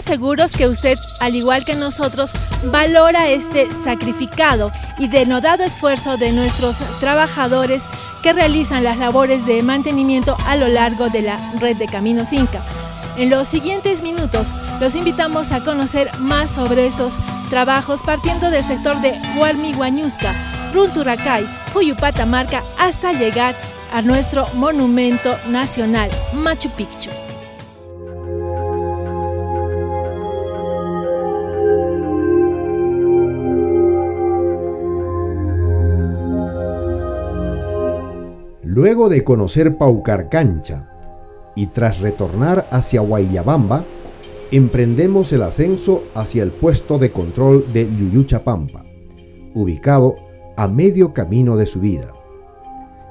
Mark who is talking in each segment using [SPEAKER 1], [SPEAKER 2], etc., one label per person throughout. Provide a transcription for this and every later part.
[SPEAKER 1] Estamos seguros que usted, al igual que nosotros, valora este sacrificado y denodado esfuerzo de nuestros trabajadores que realizan las labores de mantenimiento a lo largo de la red de Caminos Inca. En los siguientes minutos los invitamos a conocer más sobre estos trabajos partiendo del sector de Huarmiguañusca, Runturacay, Puyupatamarca hasta llegar a nuestro monumento nacional Machu Picchu.
[SPEAKER 2] Luego de conocer Paucarcancha y tras retornar hacia Guayabamba, emprendemos el ascenso hacia el puesto de control de Yuyuchapampa, ubicado a medio camino de subida.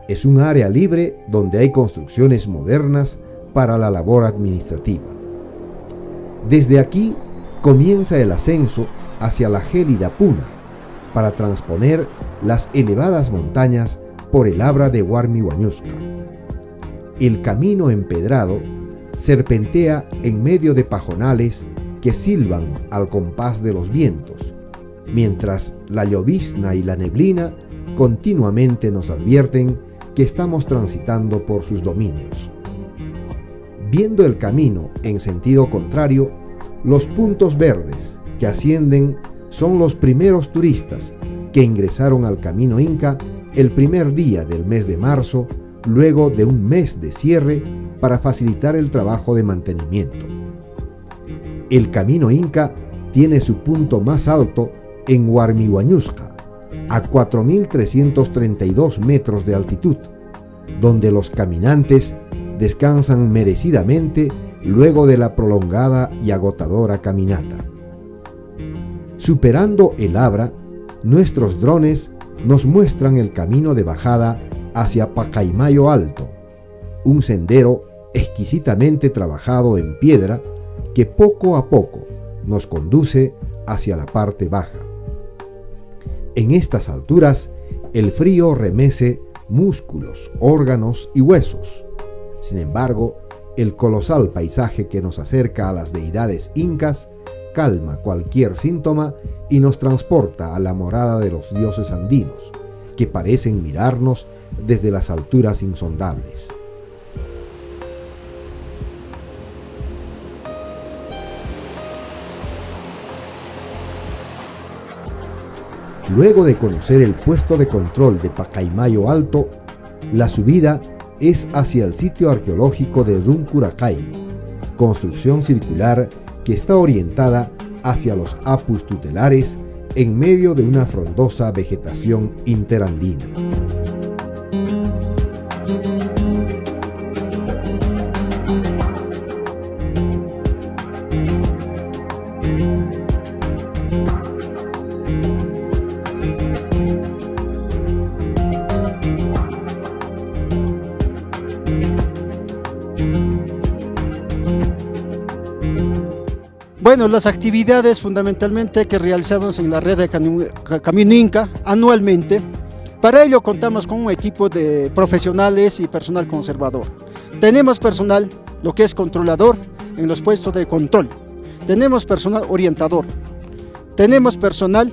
[SPEAKER 2] Es un área libre donde hay construcciones modernas para la labor administrativa. Desde aquí comienza el ascenso hacia la gélida Puna para transponer las elevadas montañas por el Abra de Huarmihuañusca. El camino empedrado serpentea en medio de pajonales que silban al compás de los vientos, mientras la llovizna y la neblina continuamente nos advierten que estamos transitando por sus dominios. Viendo el camino en sentido contrario, los puntos verdes que ascienden son los primeros turistas que ingresaron al camino inca el primer día del mes de marzo, luego de un mes de cierre para facilitar el trabajo de mantenimiento. El camino inca tiene su punto más alto en Huarmihuañusca, a 4.332 metros de altitud, donde los caminantes descansan merecidamente luego de la prolongada y agotadora caminata. Superando el Abra, nuestros drones nos muestran el camino de bajada hacia Pacaimayo Alto, un sendero exquisitamente trabajado en piedra que poco a poco nos conduce hacia la parte baja. En estas alturas, el frío remece músculos, órganos y huesos. Sin embargo, el colosal paisaje que nos acerca a las deidades incas calma cualquier síntoma y nos transporta a la morada de los dioses andinos, que parecen mirarnos desde las alturas insondables. Luego de conocer el puesto de control de Pacaimayo Alto, la subida es hacia el sitio arqueológico de Runcuracay, construcción circular que está orientada hacia los apus tutelares en medio de una frondosa vegetación interandina.
[SPEAKER 3] Bueno, las actividades fundamentalmente que realizamos en la red de Camino Inca anualmente, para ello contamos con un equipo de profesionales y personal conservador. Tenemos personal, lo que es controlador, en los puestos de control. Tenemos personal orientador. Tenemos personal,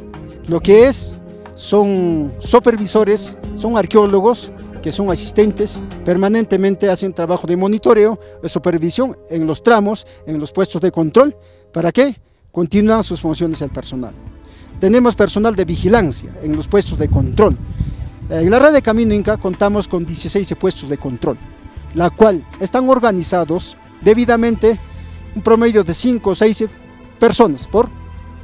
[SPEAKER 3] lo que es, son supervisores, son arqueólogos, que son asistentes, permanentemente hacen trabajo de monitoreo, de supervisión en los tramos, en los puestos de control ¿Para qué? Continúan sus funciones el personal. Tenemos personal de vigilancia en los puestos de control. En la red de Camino Inca contamos con 16 puestos de control, la cual están organizados debidamente un promedio de 5 o 6 personas por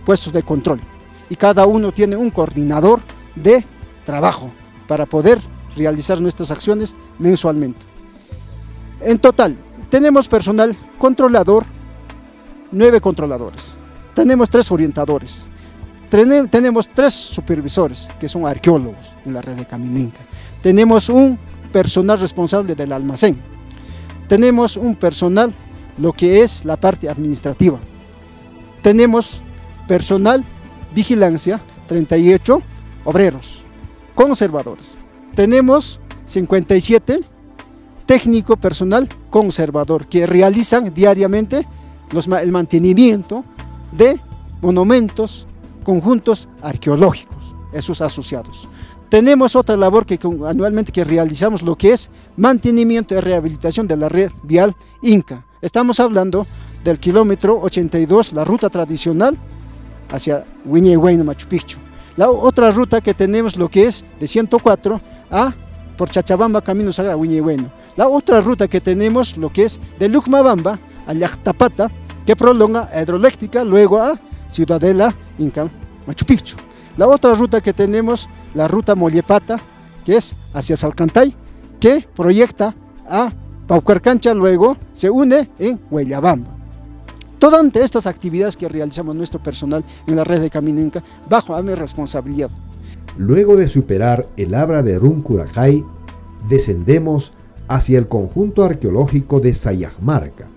[SPEAKER 3] puestos de control. Y cada uno tiene un coordinador de trabajo para poder realizar nuestras acciones mensualmente. En total, tenemos personal controlador nueve controladores. Tenemos tres orientadores. Tenemos tres supervisores, que son arqueólogos en la red de Camininca. Tenemos un personal responsable del almacén. Tenemos un personal, lo que es la parte administrativa. Tenemos personal vigilancia, 38 obreros, conservadores. Tenemos 57 técnico personal conservador que realizan diariamente el mantenimiento de monumentos, conjuntos arqueológicos, esos asociados. Tenemos otra labor que anualmente que realizamos, lo que es mantenimiento y rehabilitación de la red vial Inca. Estamos hablando del kilómetro 82, la ruta tradicional hacia Huiñehuayna, Machu Picchu. La otra ruta que tenemos, lo que es de 104 a por Chachabamba, camino a Huiñehuayna. La otra ruta que tenemos, lo que es de Lucmabamba a Llactapata, que prolonga hidroeléctrica luego a Ciudadela, Inca, Machu Picchu. La otra ruta que tenemos, la ruta Mollepata, que es hacia Salcantay, que proyecta a Paucarcancha, luego se une en Huellabamba. Todas estas actividades que realizamos nuestro personal en la red de Camino Inca, bajo a mi responsabilidad.
[SPEAKER 2] Luego de superar el Abra de Runcurajay, descendemos hacia el conjunto arqueológico de Sayajmarca,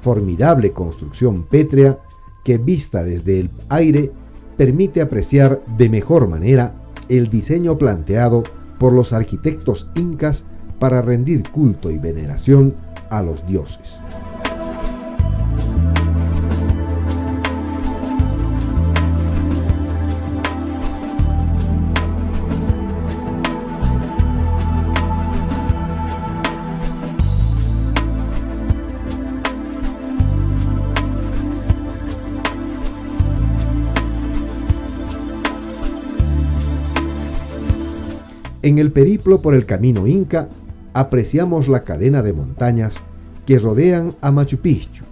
[SPEAKER 2] formidable construcción pétrea que vista desde el aire permite apreciar de mejor manera el diseño planteado por los arquitectos incas para rendir culto y veneración a los dioses. En el periplo por el camino Inca apreciamos la cadena de montañas que rodean a Machu Picchu,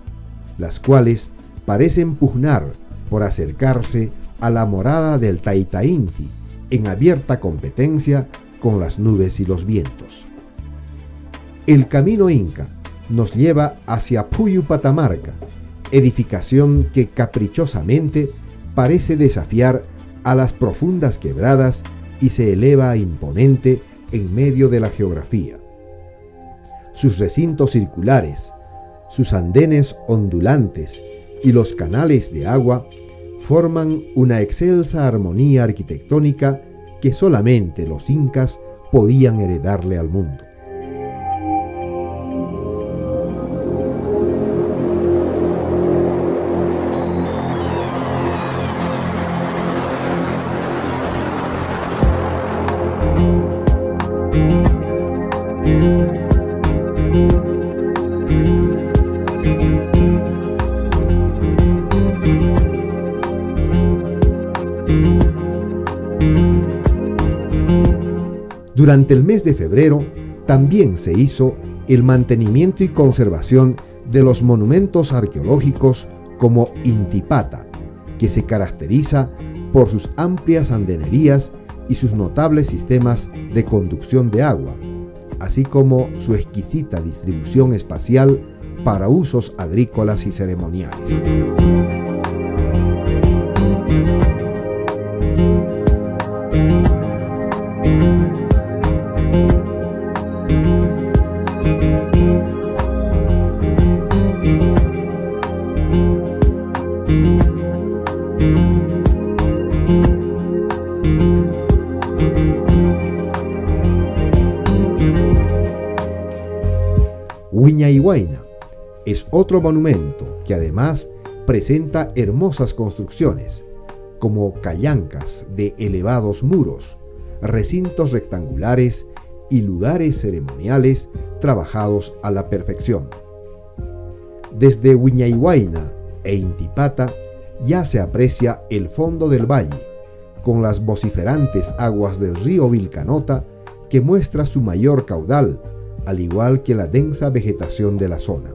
[SPEAKER 2] las cuales parecen pugnar por acercarse a la morada del Taita Inti en abierta competencia con las nubes y los vientos. El camino Inca nos lleva hacia Puyu Patamarca, edificación que caprichosamente parece desafiar a las profundas quebradas y se eleva imponente en medio de la geografía. Sus recintos circulares, sus andenes ondulantes y los canales de agua forman una excelsa armonía arquitectónica que solamente los incas podían heredarle al mundo. Durante el mes de febrero también se hizo el mantenimiento y conservación de los monumentos arqueológicos como Intipata, que se caracteriza por sus amplias andenerías y sus notables sistemas de conducción de agua, así como su exquisita distribución espacial para usos agrícolas y ceremoniales. Es otro monumento que además presenta hermosas construcciones, como callancas de elevados muros, recintos rectangulares y lugares ceremoniales trabajados a la perfección. Desde Huiñayhuayna e Intipata ya se aprecia el fondo del valle, con las vociferantes aguas del río Vilcanota que muestra su mayor caudal al igual que la densa vegetación de la zona.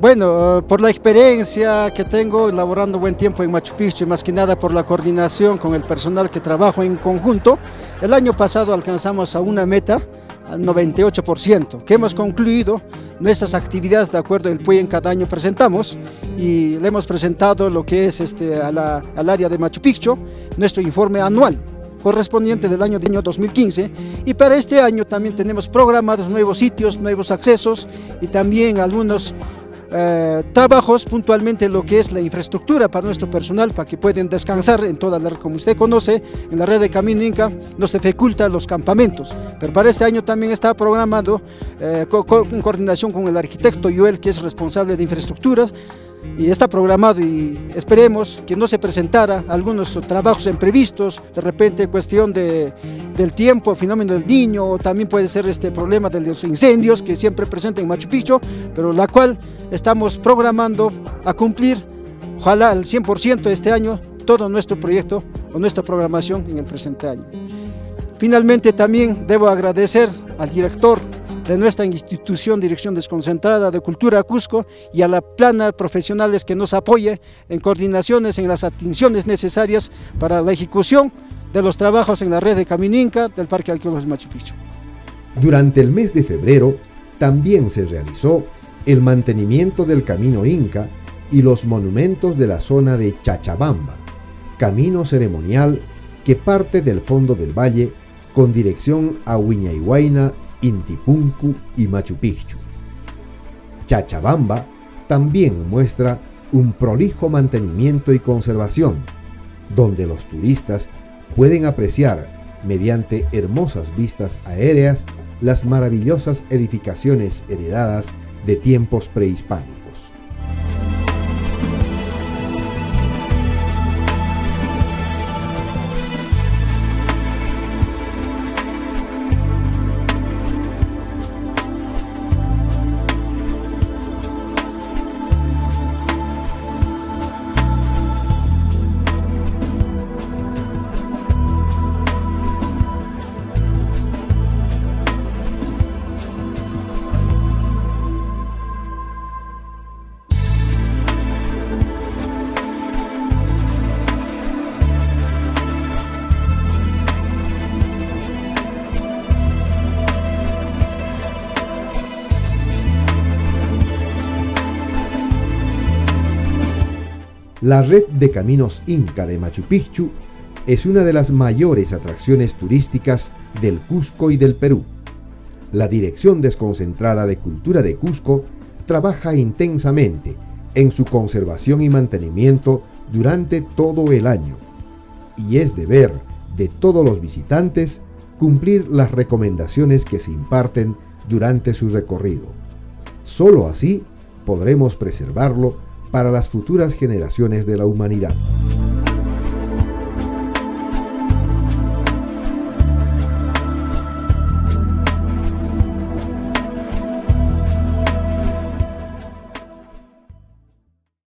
[SPEAKER 3] Bueno, por la experiencia que tengo laborando buen tiempo en Machu Picchu, más que nada por la coordinación con el personal que trabajo en conjunto, el año pasado alcanzamos a una meta al 98%, que hemos concluido nuestras actividades de acuerdo al PUE en cada año presentamos y le hemos presentado lo que es este, al área de Machu Picchu, nuestro informe anual correspondiente del año, año 2015 y para este año también tenemos programados nuevos sitios, nuevos accesos y también algunos eh, trabajos puntualmente lo que es la infraestructura para nuestro personal para que puedan descansar en toda la como usted conoce en la red de Camino Inca nos dificulta los campamentos. Pero para este año también está programado eh, en coordinación con el arquitecto Joel que es responsable de infraestructuras y está programado y esperemos que no se presentara algunos trabajos imprevistos, de repente cuestión de, del tiempo, fenómeno del niño, o también puede ser este problema de los incendios que siempre presenta en Machu Picchu, pero la cual estamos programando a cumplir, ojalá al 100% este año, todo nuestro proyecto o nuestra programación en el presente año. Finalmente también debo agradecer al director de nuestra institución Dirección Desconcentrada de Cultura Cusco y a la plana profesionales que nos apoye en coordinaciones en las atenciones necesarias para la ejecución de los trabajos en la red de Camininca del Parque Arqueológico Machu Picchu.
[SPEAKER 2] Durante el mes de febrero también se realizó el mantenimiento del Camino Inca y los monumentos de la zona de Chachabamba, camino ceremonial que parte del fondo del valle con dirección a Huiñayhuayna Intipunku y Machu Picchu. Chachabamba también muestra un prolijo mantenimiento y conservación, donde los turistas pueden apreciar, mediante hermosas vistas aéreas, las maravillosas edificaciones heredadas de tiempos prehispánicos. La red de caminos Inca de Machu Picchu es una de las mayores atracciones turísticas del Cusco y del Perú. La Dirección Desconcentrada de Cultura de Cusco trabaja intensamente en su conservación y mantenimiento durante todo el año. Y es deber de todos los visitantes cumplir las recomendaciones que se imparten durante su recorrido. Solo así podremos preservarlo para las futuras generaciones de la humanidad.